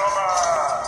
Toma!